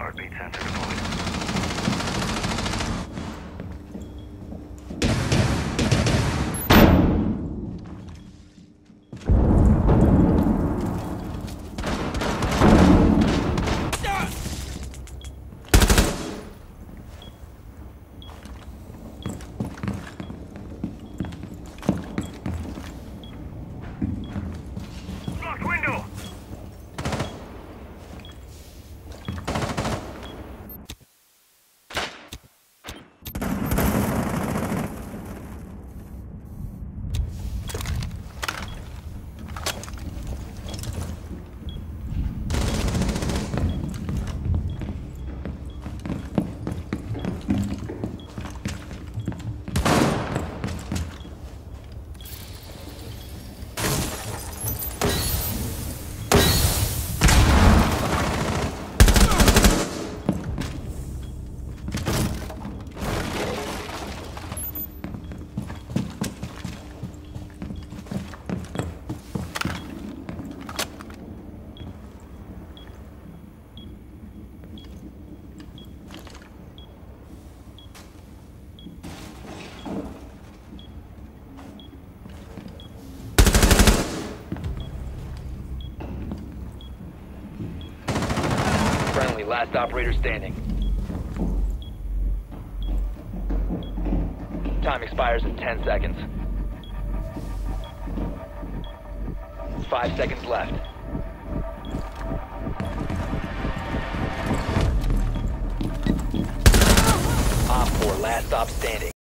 Heartbeat sensor deployed. Last operator standing. Time expires in 10 seconds. Five seconds left. Op 4, last stop standing.